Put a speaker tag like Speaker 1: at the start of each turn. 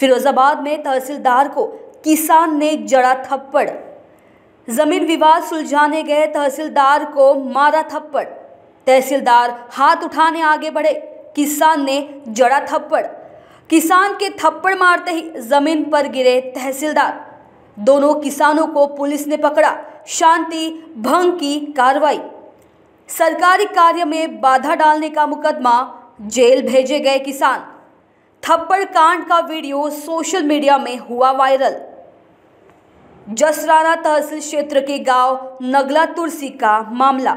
Speaker 1: फिरोजाबाद में तहसीलदार को किसान ने जड़ा थप्पड़। ज़मीन विवाद सुलझाने गए तहसीलदार को मारा थप्पड़। तहसीलदार हाथ उठाने आगे बढ़े, किसान ने जड़ा थप्पड़। किसान के थप्पड़ मारते ही ज़मीन पर गिरे तहसीलदार। दोनों किसानों को पुलिस ने पकड़ा, शांति भंग की कार्रवाई। सरकारी कार्य में बाधा डालने का मुकदमा जेल भेजे गए किसान। थप्पड़ कांड का वीडियो सोशल मीडिया में हुआ वायरल। जसराना तहसील क्षेत्र के गाँव नगला तुलसी का मामला।